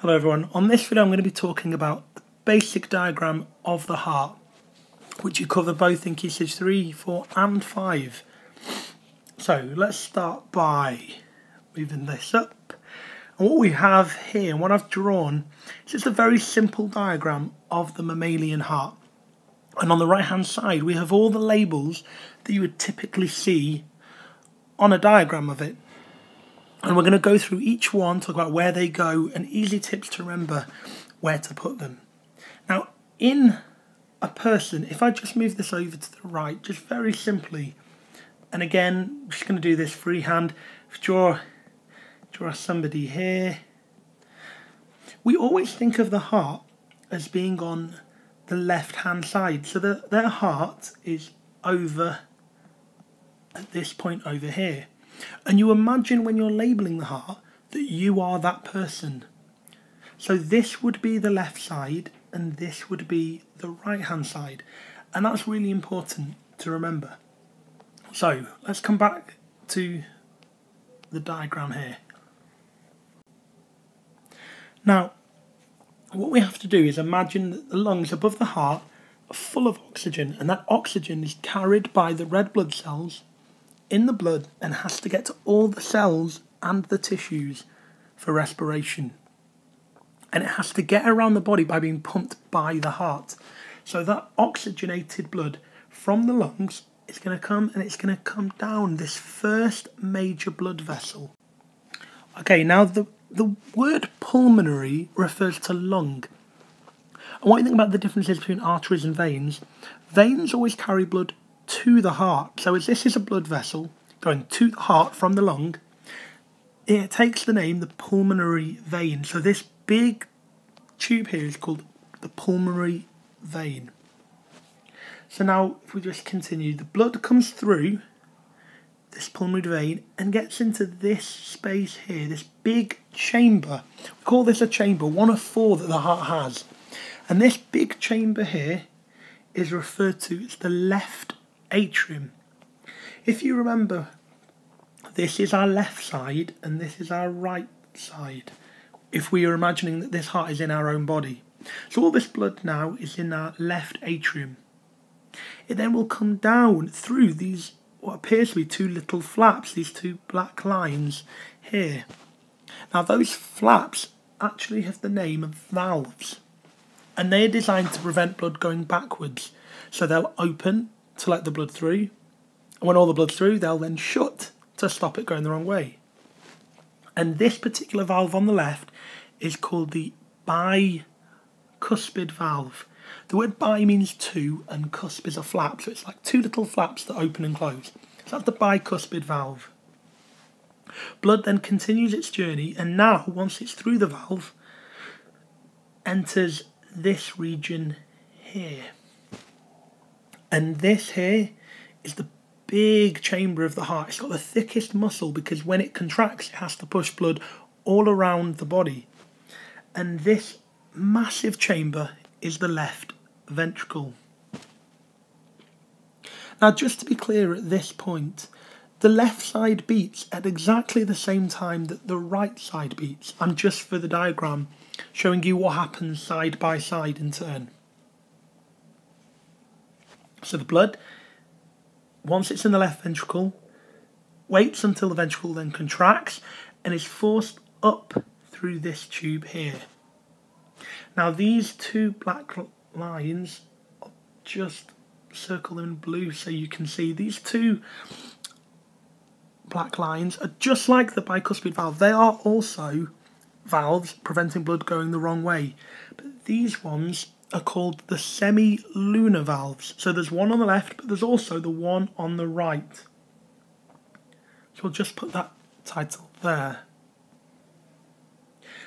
Hello everyone, on this video I'm going to be talking about the basic diagram of the heart which you cover both in Key Stage 3, 4 and 5. So let's start by moving this up. And what we have here what I've drawn is just a very simple diagram of the mammalian heart. And on the right hand side we have all the labels that you would typically see on a diagram of it and we're going to go through each one, talk about where they go, and easy tips to remember where to put them. Now, in a person, if I just move this over to the right, just very simply, and again, I'm just going to do this freehand, draw, draw somebody here. We always think of the heart as being on the left hand side, so that their heart is over at this point over here. And you imagine when you're labeling the heart that you are that person. So this would be the left side and this would be the right hand side. And that's really important to remember. So let's come back to the diagram here. Now, what we have to do is imagine that the lungs above the heart are full of oxygen and that oxygen is carried by the red blood cells in the blood and has to get to all the cells and the tissues for respiration. And it has to get around the body by being pumped by the heart. So that oxygenated blood from the lungs is going to come and it's going to come down this first major blood vessel. Okay, now the, the word pulmonary refers to lung. And what you think about the differences between arteries and veins, veins always carry blood to the heart. So as this is a blood vessel going to the heart from the lung, it takes the name the pulmonary vein. So this big tube here is called the pulmonary vein. So now if we just continue, the blood comes through this pulmonary vein and gets into this space here, this big chamber. We call this a chamber, one of four that the heart has. And this big chamber here is referred to as the left atrium. If you remember, this is our left side and this is our right side. If we are imagining that this heart is in our own body. So all this blood now is in our left atrium. It then will come down through these what appears to be two little flaps, these two black lines here. Now those flaps actually have the name of valves and they are designed to prevent blood going backwards. So they'll open to let the blood through. And when all the blood's through, they'll then shut to stop it going the wrong way. And this particular valve on the left is called the bicuspid valve. The word bi means two and cusp is a flap, so it's like two little flaps that open and close. So that's the bicuspid valve. Blood then continues its journey and now, once it's through the valve, enters this region here. And this here is the big chamber of the heart. It's got the thickest muscle because when it contracts, it has to push blood all around the body. And this massive chamber is the left ventricle. Now, just to be clear at this point, the left side beats at exactly the same time that the right side beats. I'm just for the diagram showing you what happens side by side in turn. So the blood, once it's in the left ventricle, waits until the ventricle then contracts and is forced up through this tube here. Now these two black lines just circle in blue so you can see these two black lines are just like the bicuspid valve. They are also valves preventing blood going the wrong way. But these ones are called the semilunar valves. So there's one on the left, but there's also the one on the right. So we'll just put that title there.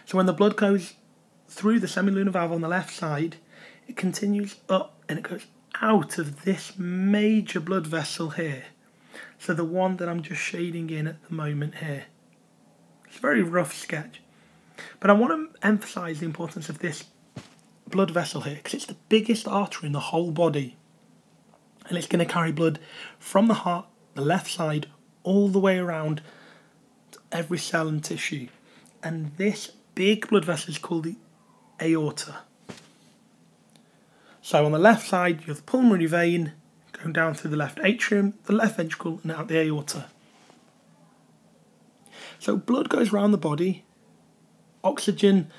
So when the blood goes through the semilunar valve on the left side, it continues up and it goes out of this major blood vessel here. So the one that I'm just shading in at the moment here. It's a very rough sketch. But I want to emphasize the importance of this blood vessel here because it's the biggest artery in the whole body. And it's going to carry blood from the heart, the left side, all the way around to every cell and tissue. And this big blood vessel is called the aorta. So on the left side, you have the pulmonary vein going down through the left atrium, the left ventricle, and out the aorta. So blood goes around the body, oxygen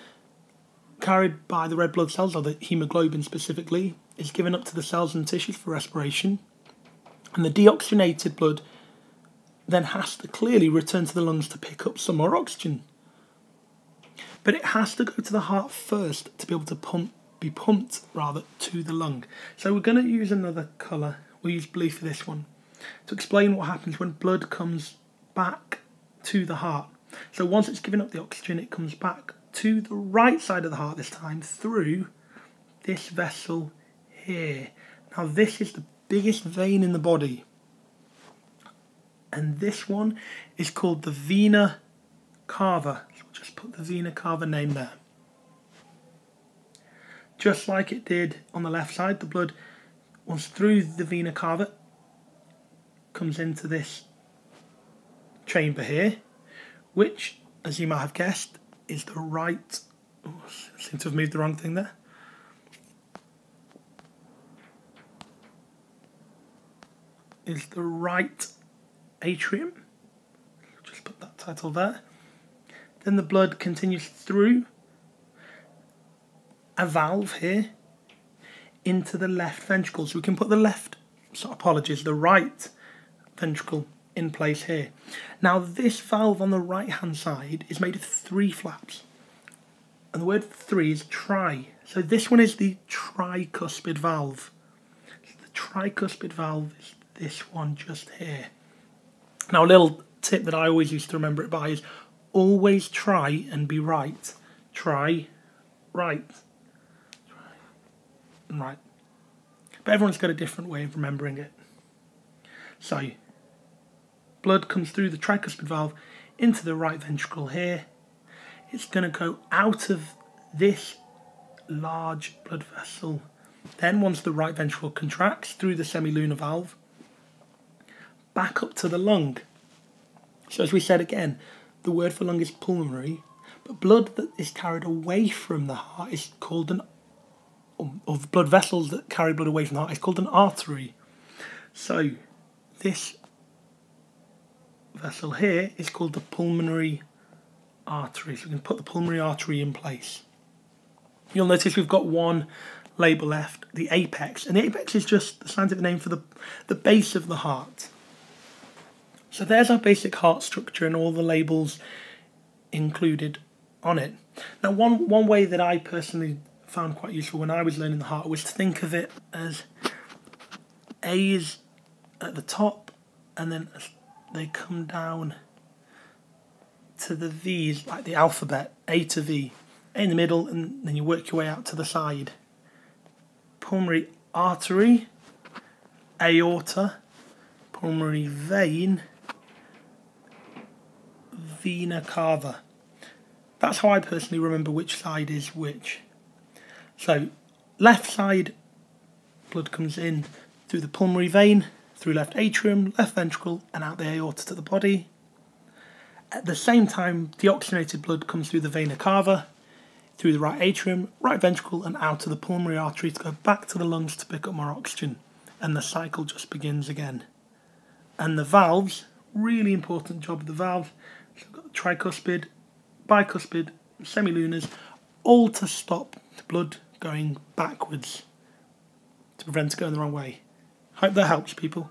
carried by the red blood cells, or the hemoglobin specifically, is given up to the cells and tissues for respiration, and the deoxygenated blood then has to clearly return to the lungs to pick up some more oxygen. But it has to go to the heart first to be able to pump, be pumped rather to the lung. So we're going to use another colour. We'll use blue for this one to explain what happens when blood comes back to the heart. So once it's given up the oxygen, it comes back to the right side of the heart this time through this vessel here. Now this is the biggest vein in the body. And this one is called the vena cava. So we'll just put the vena cava name there. Just like it did on the left side, the blood was through the vena cava, comes into this chamber here, which, as you might have guessed, is the right. Oh, seem to have moved the wrong thing there. Is the right atrium. Just put that title there. Then the blood continues through a valve here into the left ventricle. So we can put the left, so apologies, the right ventricle in place here. Now this valve on the right hand side is made of three flaps. And the word three is tri. So this one is the tricuspid valve. the tricuspid valve is this one just here. Now a little tip that I always used to remember it by is always try and be right. Try, right, try, right. But everyone's got a different way of remembering it. So blood comes through the tricuspid valve into the right ventricle here. It's going to go out of this large blood vessel. Then once the right ventricle contracts through the semilunar valve, back up to the lung. So as we said again, the word for lung is pulmonary, but blood that is carried away from the heart is called an um, of blood vessels that carry blood away from the heart is called an artery. So this vessel here is called the pulmonary artery. So we can put the pulmonary artery in place. You'll notice we've got one label left, the apex, and the apex is just the scientific name for the, the base of the heart. So there's our basic heart structure and all the labels included on it. Now one, one way that I personally found quite useful when I was learning the heart was to think of it as A is at the top and then they come down to the V's, like the alphabet, A to V, in the middle, and then you work your way out to the side. Pulmonary artery, aorta, pulmonary vein, vena cava. That's how I personally remember which side is which. So, left side, blood comes in through the pulmonary vein, through left atrium, left ventricle, and out the aorta to the body. At the same time, deoxygenated blood comes through the vena cava, through the right atrium, right ventricle, and out of the pulmonary artery to go back to the lungs to pick up more oxygen. And the cycle just begins again. And the valves, really important job of the valves, so tricuspid, bicuspid, semilunars, all to stop the blood going backwards to prevent it going the wrong way. Hope that helps, people.